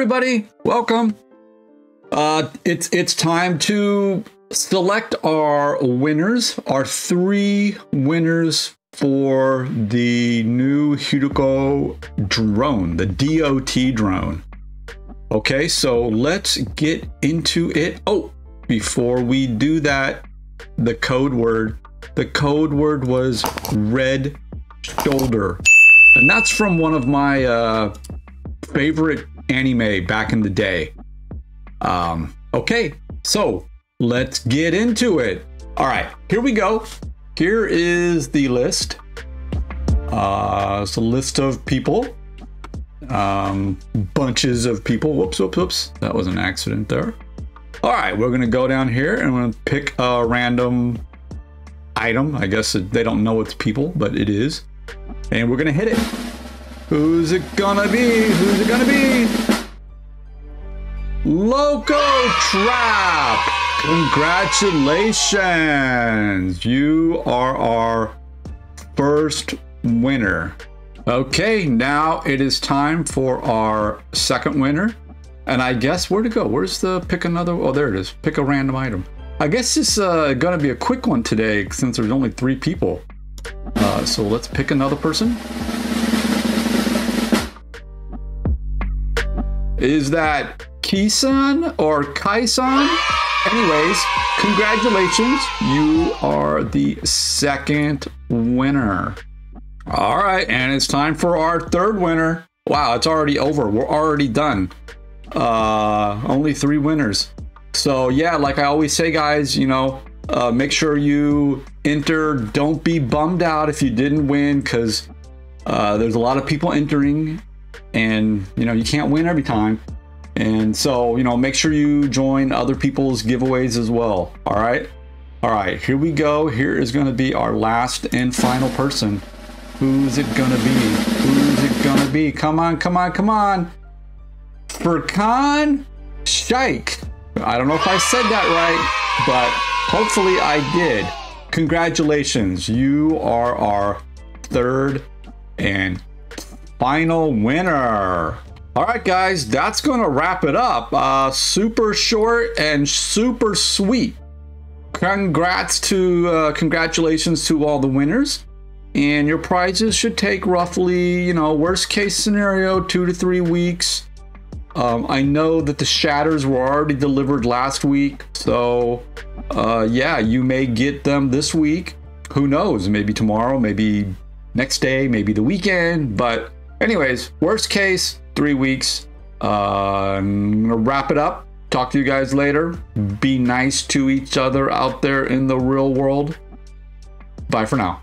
Everybody, welcome. Uh, it's it's time to select our winners, our three winners for the new Hiruko drone, the DOT drone. Okay, so let's get into it. Oh, before we do that, the code word. The code word was red shoulder. And that's from one of my uh, favorite anime back in the day. Um, okay, so let's get into it. All right, here we go. Here is the list. Uh, it's a list of people. Um, bunches of people. Whoops, whoops, whoops. That was an accident there. All right, we're gonna go down here and we're gonna pick a random item. I guess they don't know it's people, but it is. And we're gonna hit it. Who's it gonna be? Who's it gonna be? Loco Trap! Congratulations! You are our first winner. Okay, now it is time for our second winner. And I guess where to go? Where's the pick another? Oh, there it is. Pick a random item. I guess it's uh, gonna be a quick one today since there's only three people. Uh, so let's pick another person. Is that Kisan or Kaisan? Anyways, congratulations. You are the second winner. All right, and it's time for our third winner. Wow, it's already over. We're already done. Uh, only three winners. So yeah, like I always say, guys, you know, uh, make sure you enter. Don't be bummed out if you didn't win, because uh, there's a lot of people entering, and you know you can't win every time. And so you know, make sure you join other people's giveaways as well. All right, all right. Here we go. Here is going to be our last and final person. Who's it gonna be? Who's it gonna be? Come on, come on, come on. Furkan Shaikh. I don't know if I said that right, but hopefully I did. Congratulations. You are our third and final winner. All right, guys, that's going to wrap it up. Uh, super short and super sweet. Congrats to, uh, congratulations to all the winners. And your prizes should take roughly, you know, worst case scenario, two to three weeks. Um, I know that the shatters were already delivered last week, so uh, yeah, you may get them this week. Who knows? Maybe tomorrow, maybe next day, maybe the weekend. But, anyways, worst case, three weeks. Uh, I'm gonna wrap it up. Talk to you guys later. Be nice to each other out there in the real world. Bye for now.